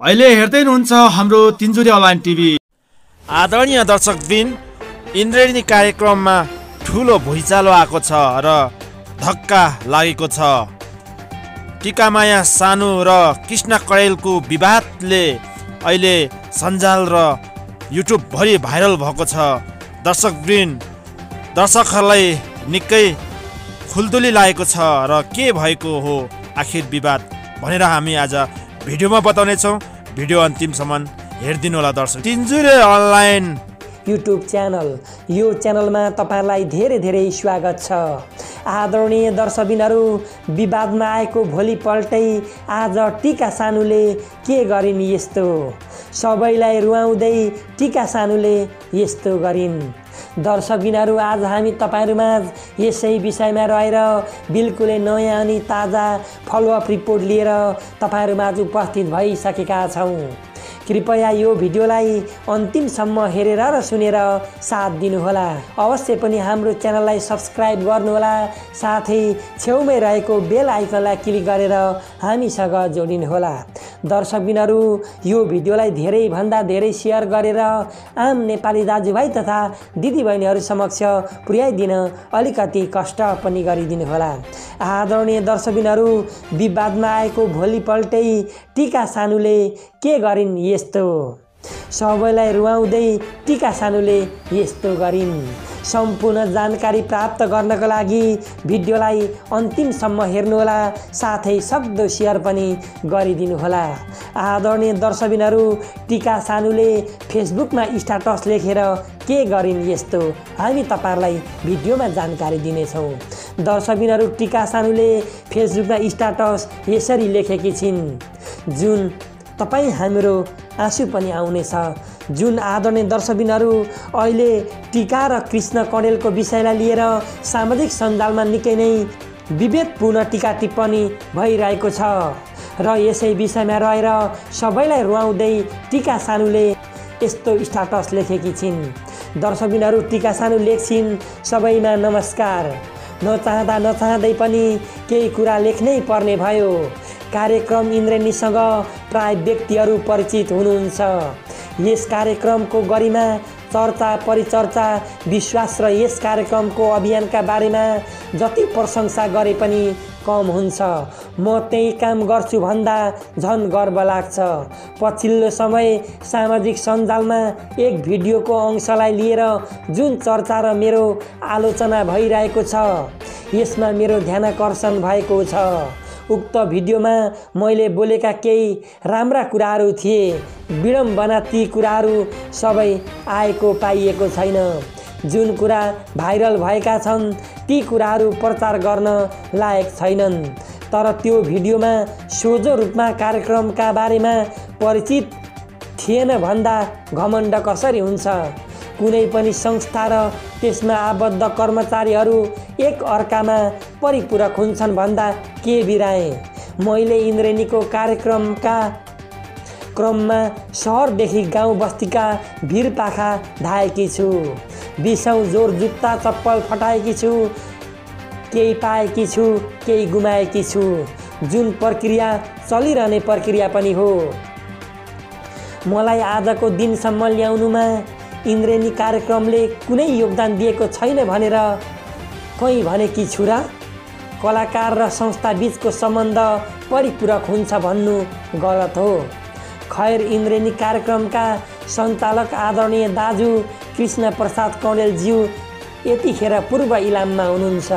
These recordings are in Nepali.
अहिले हेर्दै हुनुहुन्छ हाम्रो तिनजुरी अनलाइन टिभी। आदरणीय दर्शकबिन इन्द्रेणी कार्यक्रममा ठुलो भुइँचालो आएको छ र धक्का लागेको छ। टिकामाया सानु र कृष्ण कडेलको विवादले अहिले सञ्जाल र युट्युबभरि भाइरल भएको छ। दर्शकवृन्द दर्शकहरूलाई निकै खुल्दुली लागेको छ र के भएको हो आखिर विवाद भनेर हामी आज भिडियोमा बताउनेछौँ। भिडियो अन्तिमसम्म हेरिदिनु होला दर्शक। तिनजुरे अनलाइन। YouTube channel. यो च्यानलमा तपाईँलाई धेरै धेरै स्वागत छ। आदरणीय दर्शकबिनहरू विवादमा आएको भोलिपल्टै आज टिका सानुले के गरिन् यस्तो? सबैलाई रुवाउँदै टिका सानुले यस्तो गरिन्। दर्शकबिनहरू आज हामी तपाईँहरूमाझ यसै विषयमा रहेर बिल्कुलै नयाँ अनि ताजा फलोअप रिपोर्ट लिएर तपाईँहरूमाझ उपस्थित भइसकेका छौँ। कृपया यो भिडियोलाई अन्तिमसम्म हेरेर र सुनेर साथ दिनुहोला। अवश्य पनि हाम्रो च्यानललाई सब्सक्राइब गर्नुहोला। साथै छेउमै रहेको बेल आइकनलाई क्लिक गरेर हामीसँग जोडिनुहोला। दर्शकबिनहरू यो भिडियोलाई धेरैभन्दा धेरै सेयर गरेर आम नेपाली दाजुभाइ तथा दिदीबहिनीहरू समक्ष पुर्याइदिन अलिकति कष्ट पनि गरिदिनुहोला। आदरणीय दर्शकबिनहरू विवादमा आएको भोलिपल्टै टिका सानुले के गरिन् यस्तो? सबैलाई रुवाउँदै टिका सानुले यस्तो गरिन्। सम्पूर्ण जानकारी प्राप्त गर्नको लागि भिडियोलाई अन्तिमसम्म हेर्नुहोला साथै सक्दो सेयर पनि गरिदिनुहोला। आदरणीय दर्शकबिनहरू टिका सानुले फेसबुकमा स्टाटस लेखेर के गरिन् यस्तो? हामी तपाईँहरूलाई भिडियोमा जानकारी दिनेछौँ। दर्शकबिनहरू टिका सानुले फेसबुकमा स्टाटस यसरी लेखेकी छिन्। जुन तपाईँ हाम्रो आँसु पनि आउनेछ जुन आदरणीय दर्शकबिनहरू अहिले टिका र कृष्ण कणेलको विषयलाई लिएर सामाजिक सञ्जालमा निकै नै विभेदपूर्ण टिका टिप्पणी भइरहेको छ र यसै विषयमा रहेर सबैलाई रुवाउँदै टिका सानुले यस्तो स्टाटस लेखेकी छिन्। दर्शकबिनहरू टिका सानु लेख्छिन् सबैमा नमस्कार। नचाहँदा नचाहँदै पनि केही कुरा लेख्नै पर्ने भयो। कार्यक्रम इन्द्रेणीसँग प्राय व्यक्तिहरू परिचित हुनुहुन्छ। यस कार्यक्रमको गरिमा चर्चा परिचर्चा विश्वास र यस कार्यक्रमको अभियानका बारेमा जति प्रशंसा गरे पनि कम हुन्छ। म त्यही काम गर्छु भन्दा झन् गर्व लाग्छ। पछिल्लो समय सामाजिक सञ्जालमा एक भिडियोको अंशलाई लिएर जुन चर्चा र मेरो आलोचना भइरहेको छ यसमा मेरो ध्यानकर्षण भएको छ। उक्त भिडियोमा मैले बोलेका केही राम्रा कुराहरू थिए। विडम्बना ती कुराहरू सबै आएको पाइएको छैन। जुन कुरा भाइरल भएका छन् ती कुराहरू प्रचार गर्न लायक छैनन्। तर त्यो भिडियोमा सोझो रूपमा कार्यक्रमका बारेमा परिचित थिएन भन्दा घमण्ड कसरी हुन्छ? कुनै पनि संस्था र त्यसमा आबद्ध कर्मचारीहरू एक अर्कामा परिपूरक हुन्छन् भन्दा के बिराए? मैले इन्द्रेणीको कार्यक्रमका क्रममा सहरदेखि गाउँ बस्तीका भिर पाखा धाएकी छु। बिसौँ जोर जुत्ता चप्पल फटाएकी छु। केही पाएकी छु केही गुमाएकी छु। जुन प्रक्रिया चलिरहने प्रक्रिया पनि हो। मलाई आजको दिनसम्म ल्याउनुमा इन्द्रेणी कार्यक्रमले कुनै योगदान दिएको छैन भनेर कहीँ भनेकी छु र कलाकार र संस्था बिचको सम्बन्ध परिपूरक हुन्छ भन्नु गलत हो। खैर इन्द्रेणी कार्यक्रमका सञ्चालक आदरणीय दाजु कृष्ण प्रसाद कौडेलज्यू यतिखेर पूर्व इलाममा हुनुहुन्छ।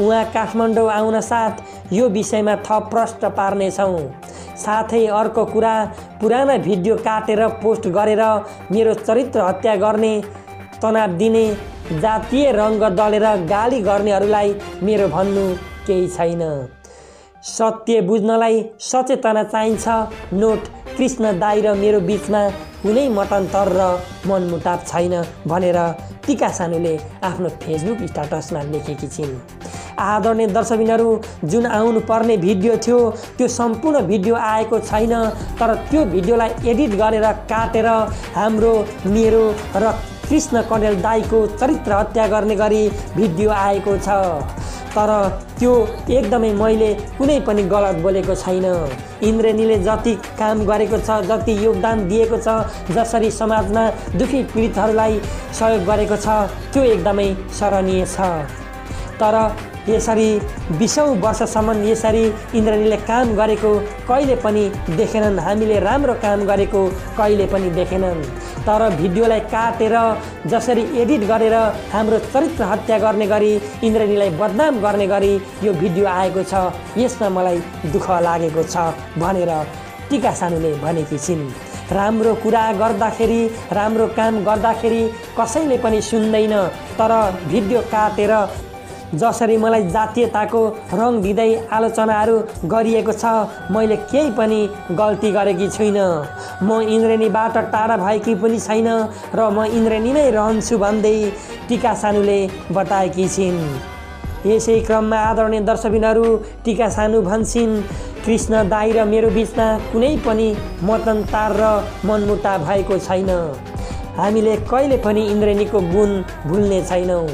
उहाँ काठमाडौँ आउन साथ यो विषयमा थप प्रश्न पार्नेछौँ। साथै अर्को कुरा पुराना भिडियो काटेर पोस्ट गरेर मेरो चरित्र हत्या गर्ने तनाव दिने जातीय रङ्ग दलेर गाली गर्नेहरूलाई मेरो भन्नु केही छैन। सत्य बुझ्नलाई सचेतना चाहिन्छ। नोट कृष्ण दाई र मेरो बिचमा कुनै मतान्तर र मनमुटाप छैन भनेर टिका सानुले आफ्नो फेसबुक स्टाटसमा लेखेकी छिन्। आदरणीय दर्शकबिनहरू जुन आउनु पर्ने भिडियो थियो त्यो सम्पूर्ण भिडियो आएको छैन तर त्यो भिडियोलाई एडिट गरेर काटेर हाम्रो मेरो र कृष्ण कण्डेल दाईको चरित्र हत्या गर्ने गरी भिडियो आएको छ। तर त्यो एकदमै मैले कुनै पनि गलत बोलेको छैन। इन्द्रेणीले जति काम गरेको छ जति योगदान दिएको छ जसरी समाजमा दुखी पीडितहरूलाई सहयोग गरेको छ त्यो एकदमै सराहनीय छ। तर यसरी बिसौँ वर्षसम्म यसरी इन्द्रनीले काम गरेको कहिले पनि देखेनन्। हामीले राम्रो काम गरेको कहिले पनि देखेनन्। तर भिडियोलाई काटेर जसरी एडिट गरेर हाम्रो चरित्र हत्या गर्ने गरी इन्द्रनीलाई बदनाम गर्ने गरी यो भिडियो आएको छ। यसमा मलाई दुःख लागेको छ भनेर टिका सानुले भनेकी छिन्। राम्रो कुरा गर्दाखेरि राम्रो काम गर्दाखेरि कसैले पनि सुन्दैन। तर भिडियो काटेर जसरी मलाई जातीयताको रङ दिँदै आलोचनाहरू गरिएको छ मैले केही पनि गल्ती गरेकी छुइनँ म इन्द्रेणीबाट टाढा भएकी पनि छैन र म इन्द्रेणीमै रहन्छु भन्दै टिका सानुले बताएकी छिन्। यसै क्रममा आदरणीय दर्शकबिनहरू टिका सानु भन्छन् कृष्ण दाई र मेरो बिचमा कुनै पनि मतन्तार र मनमुटा भएको छैन। हामीले कहिले पनि इन्द्रेणीको गुण भुल्ने छैनौँ।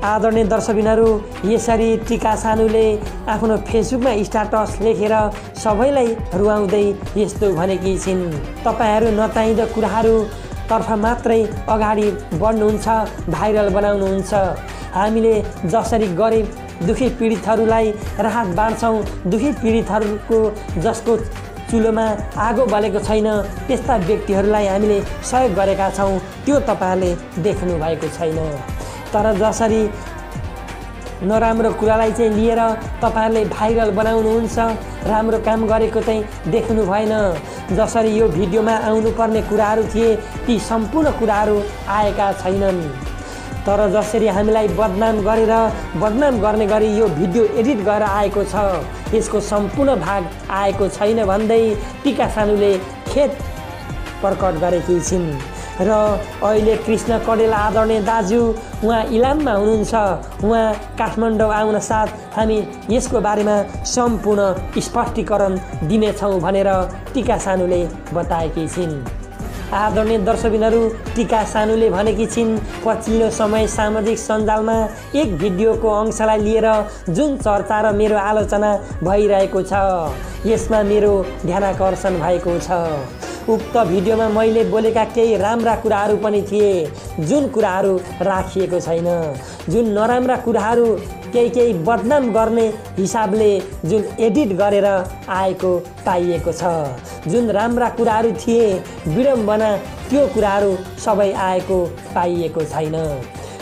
आदरणीय दर्शकबिनहरू यसरी टिका सानुले आफ्नो फेसबुकमा स्टाटस लेखेर सबैलाई रुवाउँदै यस्तो भनेकी छिन्। तपाईँहरू नचाहिँदो कुराहरूतर्फ मात्रै अगाडि बढ्नुहुन्छ भाइरल बनाउनुहुन्छ। हामीले जसरी गरिब दुखी पीडितहरूलाई राहत बाँड्छौँ दुखी पीडितहरूको जसको चुलोमा आगो बलेको छैन त्यस्ता व्यक्तिहरूलाई हामीले सहयोग गरेका छौँ त्यो तपाईँहरूले देख्नु भएको छैन। तर जसरी नराम्रो कुरालाई चाहिँ लिएर तपाईँहरूले भाइरल बनाउनुहुन्छ राम्रो काम गरेको चाहिँ देख्नु भएन। जसरी यो भिडियोमा आउनुपर्ने कुराहरू थिए ती सम्पूर्ण कुराहरू आएका छैनन्। तर जसरी हामीलाई बदनाम गरेर बदनाम गर्ने गरी यो भिडियो एडिट गरेर आएको छ यसको सम्पूर्ण भाग आएको छैन भन्दै टिका सानुले खेत प्रकट गरेकी छिन्। र अहिले कृष्ण कडेल आदरणीय दाजु उहाँ इलाममा हुनुहुन्छ। उहाँ काठमाडौँ आउन साथ हामी यसको बारेमा सम्पूर्ण स्पष्टीकरण दिनेछौँ भनेर टिका सानुले बताएकी छिन्। आदरणीय दर्शकबिनहरू टिका सानुले भनेकी छिन् पछिल्लो समय सामाजिक सञ्जालमा एक भिडियोको अंशलाई लिएर जुन चर्चा र मेरो आलोचना भइरहेको छ यसमा मेरो ध्यानकर्षण भएको छ। उक्त भिडियोमा मैले बोलेका केही राम्रा कुराहरू पनि थिए। जुन कुराहरू राखिएको छैन। जुन नराम्रा कुराहरू केही केही बदनाम गर्ने हिसाबले जुन एडिट गरेर आएको पाइएको छ। जुन राम्रा कुराहरू थिए विडम्बना त्यो कुराहरू सबै आएको पाइएको छैन।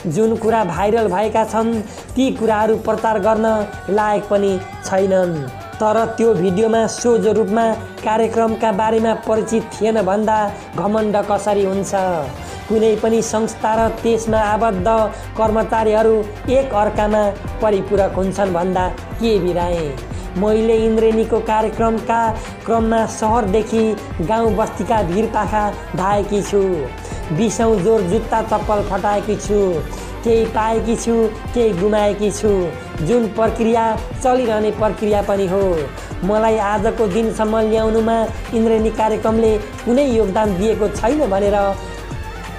जुन कुरा भाइरल भएका छन् ती कुराहरू प्रचार गर्न लायक पनि छैनन्। तर त्यो भिडियोमा सोझो रूपमा कार्यक्रमका बारेमा परिचित थिएन भन्दा घमण्ड कसरी हुन्छ? कुनै पनि संस्था र त्यसमा आबद्ध कर्मचारीहरू एक अर्कामा परिपूरक हुन्छन् भन्दा के बिराए मैले इन्द्रेणीको कार्यक्रमका क्रममा सहरदेखि गाउँ बस्तीका भिरपाखा धाएकी छु। बिसौँ जोर जुत्ता चप्पल फटाएकी छु। केही पाएकी छु केही गुमाएकी छु। जुन प्रक्रिया चलिरहने प्रक्रिया पनि हो। मलाई आजको दिनसम्म ल्याउनुमा इन्द्रेणी कार्यक्रमले कुनै योगदान दिएको छैन भनेर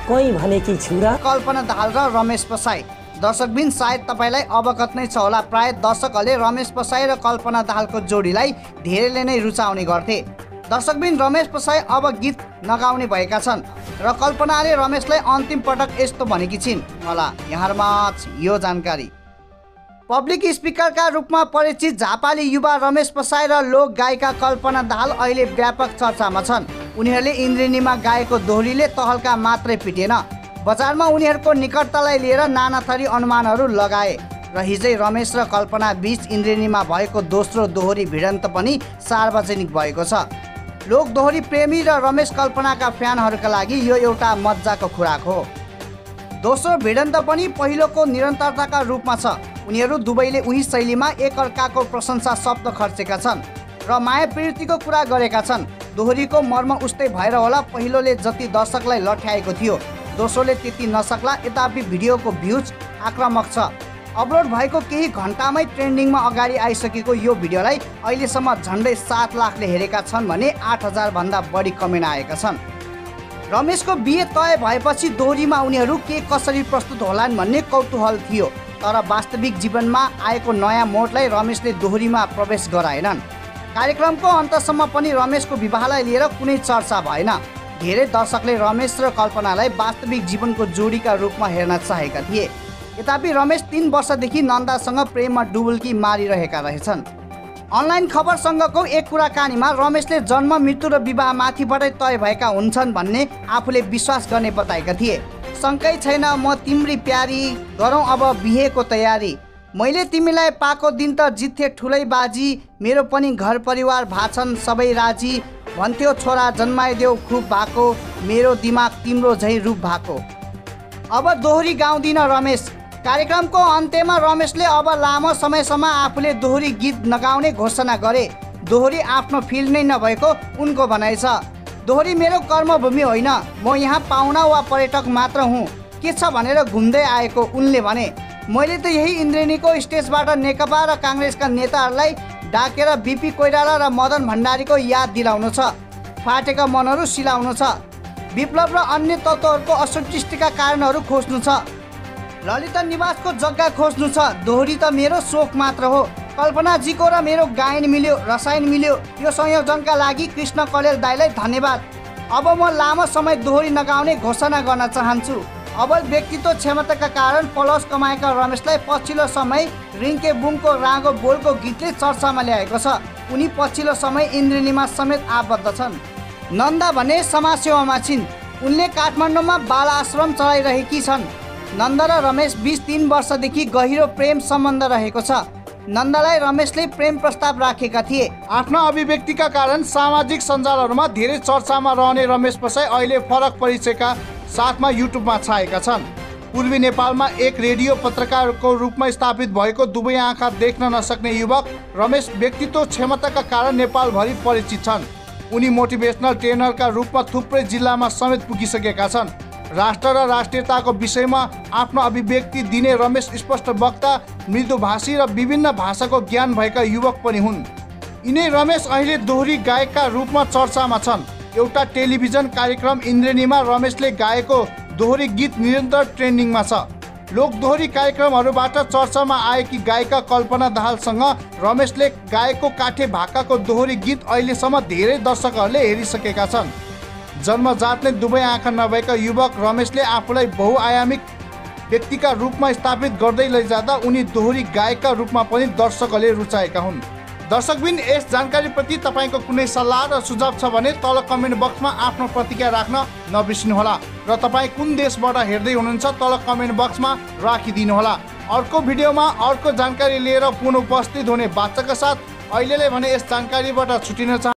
कहीँ भनेकी छु र? कल्पना दाहाल र रमेश पसाई दर्शकबिन सायद तपाईँलाई अवगत नै छ होला प्राय दर्शकहरूले रमेश पसाई र कल्पना दाहालको जोडीलाई धेरैले नै रुचाउने गर्थे। दर्शकबिन रमेश पसाई अब गीत नगाउने भएका छन्। र कल्पनाले रमेशलाई अन्तिम पटक यस्तो भनेकी छिन्। होला यहाँमा यो जानकारी। पब्लिक स्पिकरका रूपमा परिचित झापाली युवा रमेश पसाई र लोक गायिका कल्पना दाहाल अहिले व्यापक चर्चामा छन्। उनीहरूले इन्द्रिणीमा गाएको दोहोरीले तहल्का मात्रै पिटेन बजारमा उनीहरूको निकटतालाई लिएर नाना थरी अनुमानहरू लगाए। र हिजै रमेश र कल्पना बिच इन्द्रिणीमा भएको दोस्रो दोहोरी भिडन्त पनि सार्वजनिक भएको छ। लोक दोहोरी प्रेमी र रमेश कल्पनाका फ्यानहरूका लागि यो एउटा मजाको खुराक हो। दोस्रो भिडन्त पनि पहिलोको निरन्तरताका रूपमा छ। उनीहरू दुवैले उही शैलीमा एकअर्काको प्रशंसा शब्द खर्चेका छन् र माया प्रीतिको कुरा गरेका छन्। दोहोरीको मर्म उस्तै भएर होला पहिलोले जति दर्शकलाई लठ्याएको थियो। दोस्रोले त्यति नसक्ला यतापि भिडियोको भ्युज आक्रामक छ। अपलोड भएको केही घन्टामै ट्रेन्डिङमा अगाडि आइसकेको यो भिडियोलाई अहिलेसम्म झन्डै सात लाखले हेरेका छन् भने आठ हजारभन्दा बढी कमेन्ट आएका छन्। रमेशको बिहे तय भएपछि दोहोरीमा उनीहरू के कसरी प्रस्तुत होलान् भन्ने कौतूहल थियो तर वास्तविक जीवनमा आएको नयाँ मोडलाई रमेशले दोहोरीमा प्रवेश गराएनन्। कार्यक्रमको अन्तसम्म पनि रमेशको विवाहलाई लिएर कुनै चर्चा भएन। धेरै दर्शकले रमेश र कल्पनालाई वास्तविक जीवनको जोडीका रूपमा हेर्न चाहेका थिए। यद्यपि रमेश तिन वर्षदेखि नन्दासँग प्रेममा डुबुल्की मारिरहेका रहेछन्। अनलाइन खबरसँगको एक कुराकानीमा रमेशले जन्म मृत्यु र विवाह माथिबाटै तय भएका हुन्छन् भन्ने आफूले विश्वास गर्ने बताएका थिए। शङ्कै छैन म तिम्री प्यारी गरौँ अब बिहेको तयारी। मैले तिमीलाई पाएको दिन त जित्थे ठुलै बाजी मेरो पनि घर परिवार भाछन् सबै राजी। भन्थ्यो छोरा जन्माइदेऊ खुब भएको मेरो दिमाग तिम्रो झैँ रूप भएको। अब दोहोरी गाउँदिन रमेश। कार्यक्रमको अन्त्यमा रमेशले अब लामो समयसम्म आफूले दोहोरी गीत नगाउने घोषणा गरे। दोहोरी आफ्नो फिल्ड नै नभएको उनको भनाइ छ। दोहोरी मेरो कर्मभूमि होइन। म यहाँ पाहुना वा पर्यटक मात्र हुँ। के छ भनेर घुम्दै आएको उनले भने मैले त यही इन्द्रेणीको स्टेजबाट नेकपा र काङ्ग्रेसका नेताहरूलाई डाकेर बिपी कोइराला र मदन भण्डारीको याद दिलाउनु छ। फाटेका मनहरू सिलाउनु छ। विप्लव र अन्य तत्त्वहरूको असन्तुष्टिका कारणहरू खोज्नु छ। ललिता निवासको जग्गा खोज्नु छ। दोहोरी त मेरो सोख मात्र हो। कल्पनाजीको र मेरो गायन मिल्यो रसायन मिल्यो। यो संयोजनका लागि कृष्ण कलेल दाईलाई धन्यवाद। अब म लामो समय दोहोरी नगाउने घोषणा गर्न चाहन्छु। अब व्यक्तित्व क्षमताका कारण पलस कमाएका रमेशलाई पछिल्लो समय रिङ्के बुङको रागो बोलको गीतले चर्चामा ल्याएको छ। उनी पछिल्लो समय इन्द्रिणीमा समेत आबद्ध छन्। नन्दा भने समाजसेवामा छिन्। उनले काठमाडौँमा बाल आश्रम चलाइरहेकी छन्। नन्द र रमेश बिच तिन वर्षदेखि गहिरो प्रेम सम्बन्ध रहेको छ। नन्दलाई रमेशले प्रेम प्रस्ताव राखेका थिए। आफ्ना अभिव्यक्तिका कारण सामाजिक सञ्जालहरूमा धेरै चर्चामा रहने रमेश पसाई अहिले फरक परिचयका साथमा युट्युबमा छाएका छन्। पूर्वी नेपालमा एक रेडियो पत्रकारको रूपमा स्थापित भएको दुवै आँखा देख्न नसक्ने युवक रमेश व्यक्तित्व क्षमताका कारण नेपालभरि परिचित छन्। उनी मोटिभेसनल ट्रेनरका रूपमा थुप्रै जिल्लामा समेत पुगिसकेका छन्। राष्ट्र र राष्ट्रियताको विषयमा आफ्नो अभिव्यक्ति दिने रमेश स्पष्ट वक्ता मृदुभाषी र विभिन्न भाषाको ज्ञान भएका युवक पनि हुन्। यिनै रमेश अहिले दोहोरी गायकका रूपमा चर्चामा छन्। एउटा टेलिभिजन कार्यक्रम इन्द्रेणीमा रमेशले गाएको दोहोरी गीत निरन्तर ट्रेन्डिङमा छ। लोक दोहोरी कार्यक्रमहरूबाट चर्चामा आएकी गायिका कल्पना दाहालसँग रमेशले गाएको काठे भाकाको दोहोरी गीत अहिलेसम्म धेरै दर्शकहरूले हेरिसकेका छन्। जन्मजात नै दुवै आँखा नभएका युवक रमेशले आफूलाई बहुआयामिक व्यक्तिका रूपमा स्थापित गर्दै लैजाँदा उनी दोहोरी गायकका रूपमा पनि दर्शकहरूले रुचाएका हुन्। दर्शकबिन यस जानकारीप्रति तपाईँको कुनै सल्लाह र सुझाव छ भने तल कमेन्ट बक्समा आफ्नो प्रतिक्रिया राख्न नबिर्सिनुहोला र तपाईँ कुन देशबाट हेर्दै हुनुहुन्छ तल कमेन्ट बक्समा राखिदिनुहोला। अर्को भिडियोमा अर्को जानकारी लिएर पुनः उपस्थित हुने बाचाका साथ अहिलेलाई भने यस जानकारीबाट छुटिन चाह